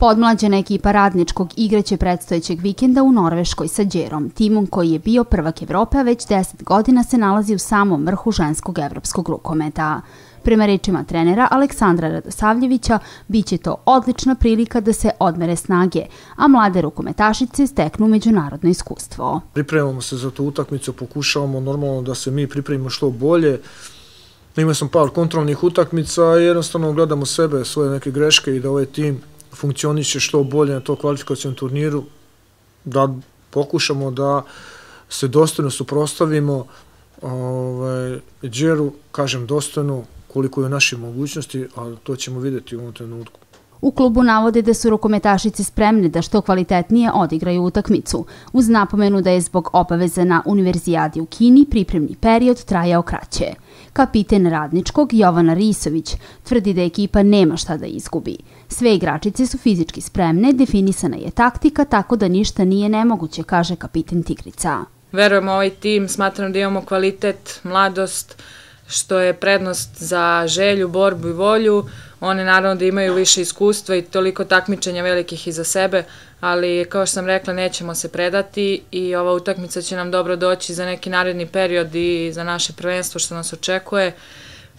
Podmlađena ekipa radničkog igraće predstojećeg vikenda u Norveškoj sa Đerom, Timom koji je bio prvak Evrope, a već 10 godina se nalazi u samom vrhu ženskog evropskog rukometa. Prema rečima trenera Aleksandra Radosavljevića, bit će to odlična prilika da se odmere snage, a mlade rukometašice steknu međunarodno iskustvo. Pripremamo se za tu utakmicu, pokušavamo normalno da se mi pripremimo što bolje. Imao sam par kontrolnih utakmica i jednostavno gledamo sebe, svoje neke greške i da ovaj tim funkcioniše što bolje na to kvalifikacijom turniru, da pokušamo da se dostojno suprostavimo ovaj, Džeru, kažem dostojno, koliko je u našoj mogućnosti, a to ćemo vidjeti u ovom trenutku. U klubu navode da su rukometašice spremne da što kvalitetnije odigraju utakmicu, uz napomenu da je zbog obaveza na univerzijadi u Kini pripremni period trajao kraće. Kapiten radničkog Jovana Risović tvrdi da ekipa nema šta da izgubi. Sve igračice su fizički spremne, definisana je taktika, tako da ništa nije nemoguće, kaže kapiten Tigrica. Verujem u ovaj tim, smatram da imamo kvalitet, mladost, što je prednost za želju, borbu i volju. One naravno da imaju više iskustva i toliko takmičenja velikih iza sebe, ali kao što sam rekla nećemo se predati i ova utakmica će nam dobro doći za neki naredni period i za naše prvenstvo što nas očekuje.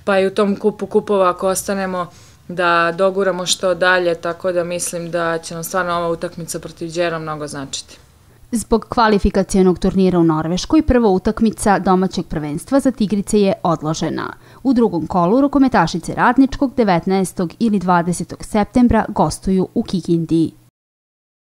Pa i u tom kupu kupova ako ostanemo da doguramo što dalje, tako da mislim da će nam stvarno ova utakmica protiv Đera mnogo značiti. Zbog kvalifikacijenog turnira u Norveškoj, prva utakmica domaćeg prvenstva za Tigrice je odložena. U drugom kolu rukometašice Radničkog 19. ili 20. septembra gostuju u Kikindi.